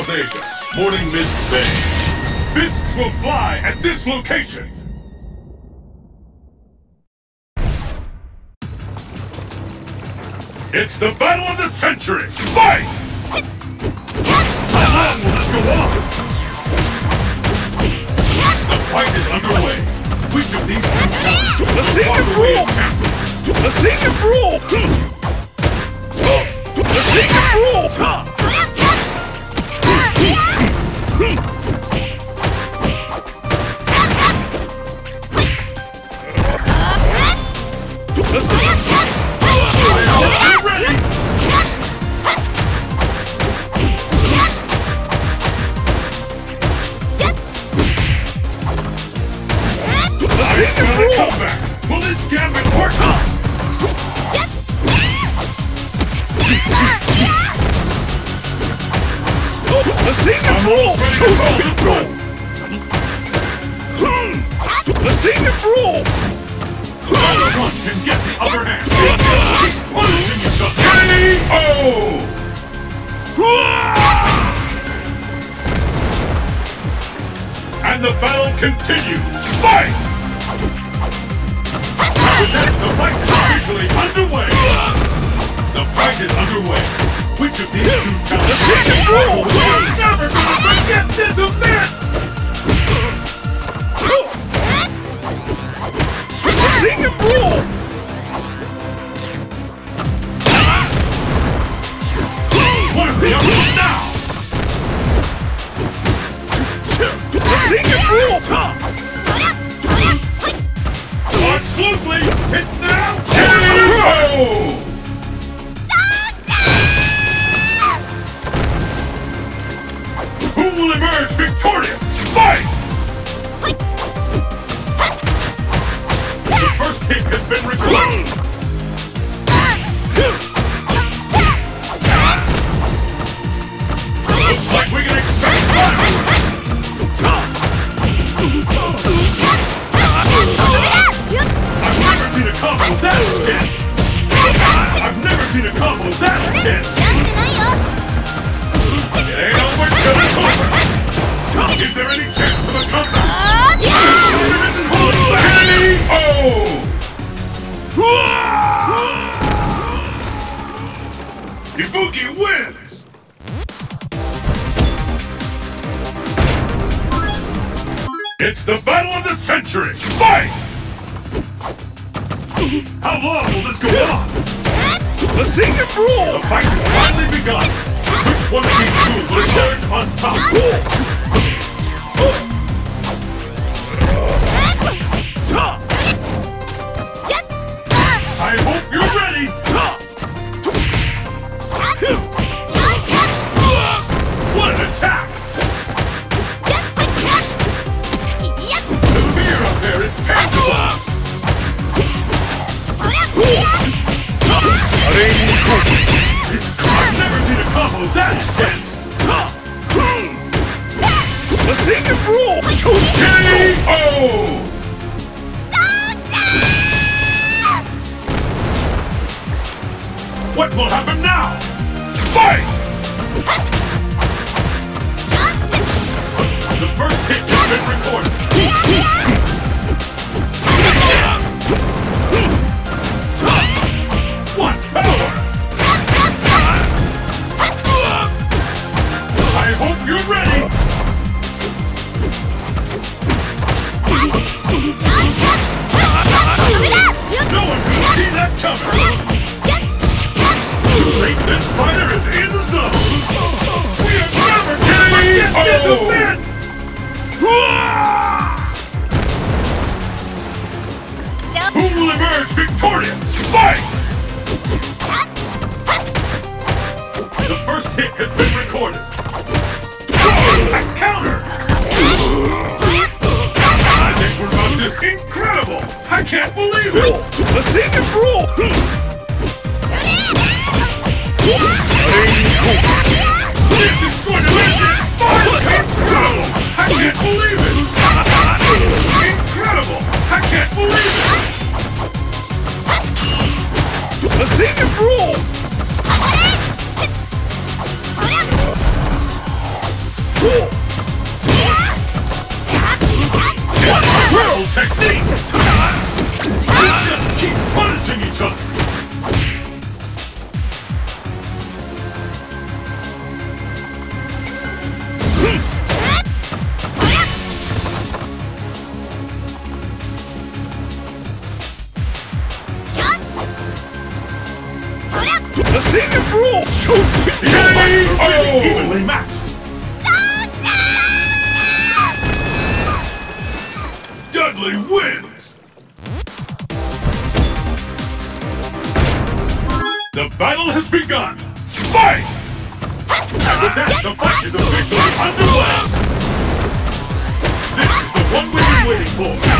South Asia, Morning Mist Bay. Fists will fly at this location. It's the battle of the century! Fight! How long will this go on? The fight is underway. Which of these two challenges The secret rule! The secret rule! The secret rule! The goal! The can get the upper hand. K.O. And the battle continues. Fight! The fight is officially underway. Fight is underway. Which of these two rule! We're never gonna forget this event! Is there any chance of a comeback? There isn't KO! Ibuki wins! It's the battle of the century! Fight! How long will this go on? The secret rule! The fight has finally begun! Which one of these two will emerge on top? The secret rule! KO! What will happen now? Fight! The first hit has been recorded. Can't believe it! The secret rule! Shoot! K.O. Evenly matched. Dudley wins. The battle has begun. Fight is officially underway. This is the one we've been waiting for.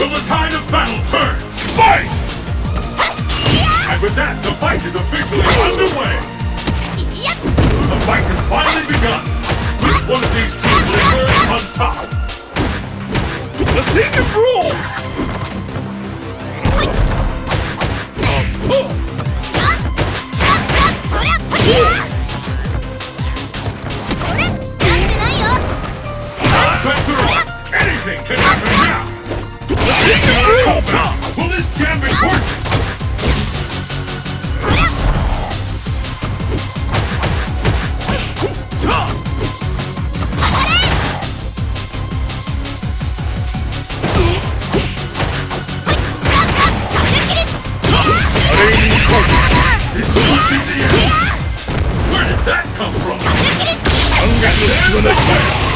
Will the tide of battle turn? Fight! And with that, the fight is officially underway. The fight has finally begun. Which one of these two will emerge on top? The singing brawl! Oh, Where did that come from? 反撃の隙がな